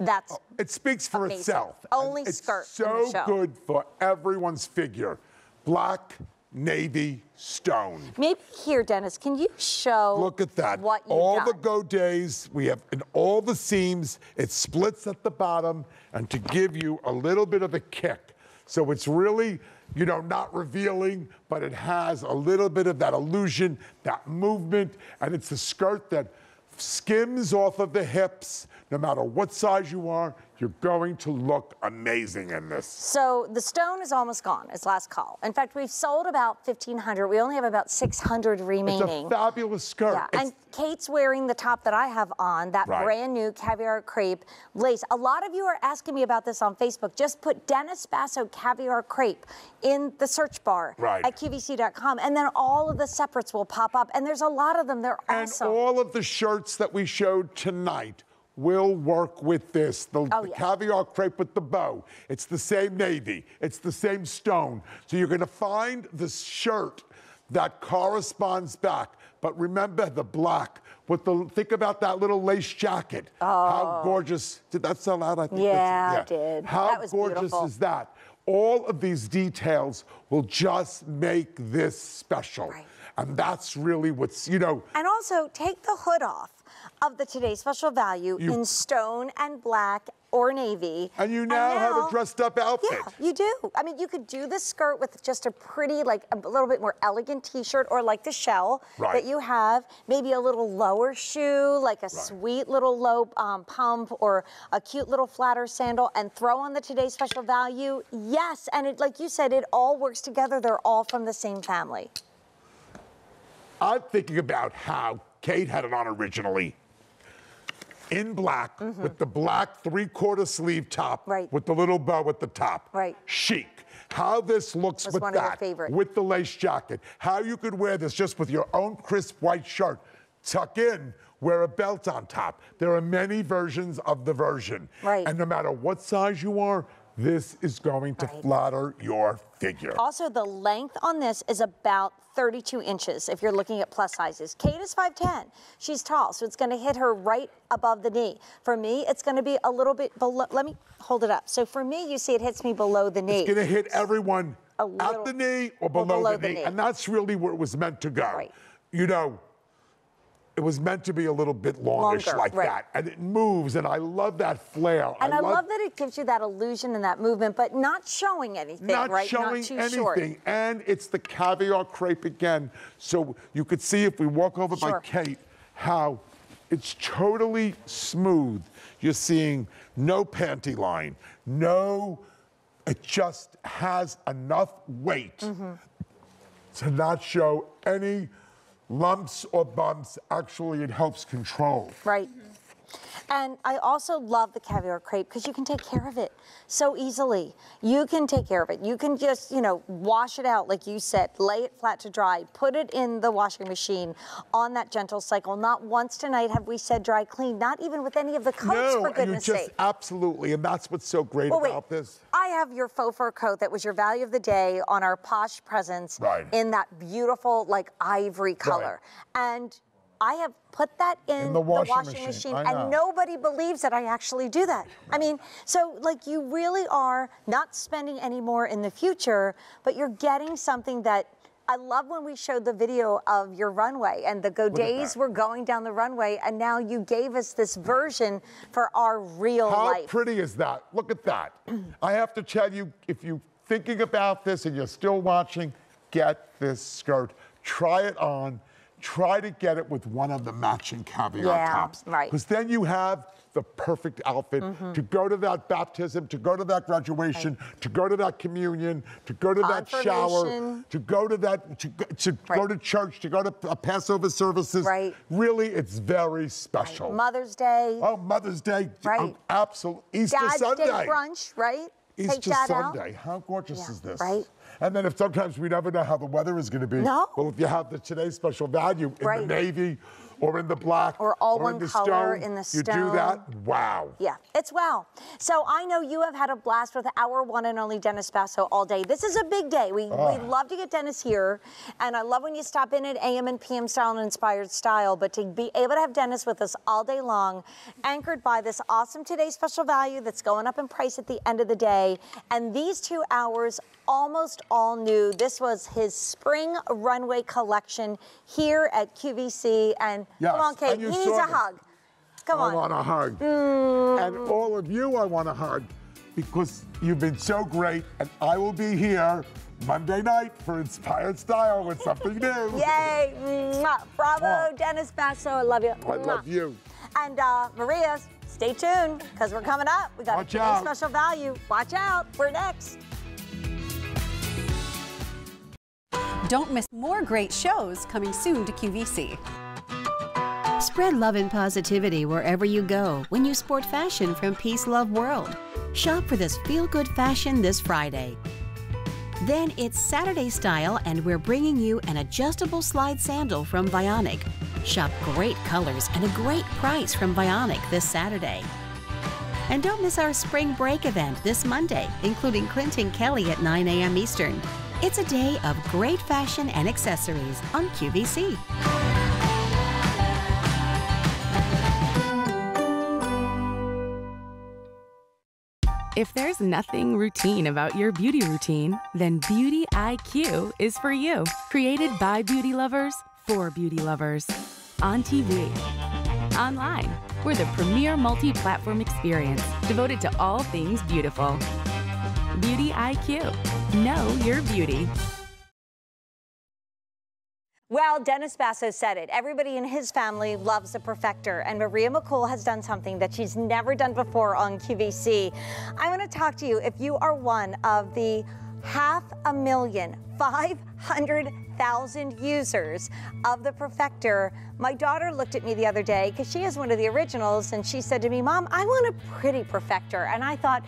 That's oh, It speaks for Amazing. itself. Only it's skirt so good for everyone's figure. Black, navy, stone. maybe here, Dennis. Can you show? Look at that. What all done? godets we have in all the seams, it splits at the bottom and to give you a little bit of a kick. So it's really, you know, not revealing, but it has a little bit of that illusion, that movement, and it's the skirt that skims off of the hips. No matter what size you are, you're going to look amazing in this. So the stone is almost gone. It's last call. In fact, we've sold about 1,500. We only have about 600 It's remaining. a fabulous skirt. Yeah, It's- and Kate's wearing the top that I have on, that Right. brand new caviar crepe lace. A lot of you are asking me about this on Facebook. Just put Dennis Basso caviar crepe in the search bar Right. at QVC.com, and then all of the separates will pop up. And there's a lot of them. They're And awesome. all of the shirts that we showed tonight will work with this. The, Oh, the yeah. caviar crepe with the bow. It's the same navy. It's the same stone. So you're going to find the shirt that corresponds back. But remember the black. With the think about that little lace jacket. Oh. How gorgeous! Did that sell out? I think. Yeah, that's- it did. How That was gorgeous beautiful. is that? All of these details will just make this special. Right. And that's really what's, you know, And also take the hood off of the Today special value You- in stone and black or navy. And you now have a dressed up outfit. Yeah, you do. I mean, you could do the skirt with just a pretty, like a little bit more elegant t-shirt or like the shell Right. that you have. Maybe a little lower shoe, like a sweet little low um, pump or a cute little flatter sandal and throw on the Today special value. Yes, and it, like you said, it all works together. They're all from the same family. I'm thinking about how Kate had it on originally. In black, mm-hmm. with the black three-quarter sleeve top. Right. with the little bow at the top. Right. Chic. How this looks with one of your that, favorite. with the lace jacket. How you could wear this just with your own crisp white shirt. Tuck in, wear a belt on top. There are many versions of the version. Right. And no matter what size you are, this is going to Right. flatter your figure. Also, the length on this is about 32 inches if you're looking at plus sizes. Kate is 5'10. She's tall, so it's going to hit her right above the knee. For me, it's going to be a little bit below. Let me hold it up. So for me, you see it hits me below the knee. It's going to hit everyone A at the knee or below, below the, the knee. knee. And that's really where it was meant to go. Right. You know, it was meant to be a little bit longish Longer, like right. that. And it moves, and I love that flair. and I, love, that it gives you that illusion and that movement, but not showing anything, not right? showing not anything. short. And it's the caviar crepe again. So you could see if we walk over Sure. by Kate, how it's totally smooth. You're seeing no panty line, no, it just has enough weight Mm-hmm. to not show any lumps or bumps. Actually, it helps control. Right. And I also love the caviar crepe because you can take care of it so easily. You can take care of it. You can just, you know, wash it out, like you said, lay it flat to dry, put it in the washing machine on that gentle cycle. Not once tonight have we said dry clean, not even with any of the coats, no, for and you goodness just sake. absolutely, and that's what's so great Well, wait. about this. I have your faux fur coat that was your value of the day on our posh presents Right. in that beautiful, like ivory color. And I have put that in, the washing machine. I know. and nobody believes that I actually do that. I mean, so like you really are not spending any more in the future, but you're getting something that. I love when we showed the video of your runway and the godets were going down the runway, and now you gave us this version for our real How life. How pretty is that? Look at that. I have to tell you, if you're thinking about this and you're still watching, get this skirt. Try it on. Try to get it with one of the matching caviar Yeah, tops. right. Because then you have the perfect outfit to go to that baptism, to go to that graduation, to go to that communion, to go to that shower, to go to that, to, go- to go to church, to go to uh, Passover services. Right. Really, it's very special. Mother's Day, Oh, Mother's Day. Right. Oh, absolutely. Easter Dad's Sunday. Day brunch, right? Easter Sunday. out. How gorgeous Yeah, is this? right? And then if sometimes we never know how the weather is going to be. No. Well, if you have the today's special value in Right. the navy or in the black Or all in one the color stone, in the sky. You do that, wow. Yeah, it's wow. So I know you have had a blast with our one and only Dennis Basso all day. This is a big day. We, Ah. we love to get Dennis here, and I love when you stop in at AM and PM style and inspired style, but to be able to have Dennis with us all day long, anchored by this awesome Today special value that's going up in price at the end of the day, and these two hours almost all new. This was his spring runway collection here at QVC, and Yes, come on, Kate, he you needs a it. hug. Come on. I on. want a hug. Mm. And all of you, I want a hug because you've been so great. And I will be here Monday night for Inspired Style with something new. Yay! Mwah. Bravo, Mwah. Dennis Basso. I love you. I love you. And uh, Maria, stay tuned because we're coming up. We got Watch a out. special value. Watch out. We're next. Don't miss more great shows coming soon to QVC. Spread love and positivity wherever you go when you sport fashion from Peace Love World. Shop for this feel good fashion this Friday. Then it's Saturday style, and we're bringing you an adjustable slide sandal from Vionic. Shop great colors and a great price from Vionic this Saturday. And don't miss our spring break event this Monday, including Clinton Kelly at 9 a.m. Eastern. It's a day of great fashion and accessories on QVC. If there's nothing routine about your beauty routine, then Beauty IQ is for you. Created by beauty lovers for beauty lovers. On TV, online, we're the premier multi platform experience devoted to all things beautiful. Beauty IQ. Know your beauty. Well, Dennis Basso said it. Everybody in his family loves the Perfector, and Maria McCool has done something that she's never done before on QVC. I want to talk to you if you are one of the half a million, 500,000 users of the Perfector. My daughter looked at me the other day because she is one of the originals, and she said to me, Mom, I want a pretty Perfector. And I thought,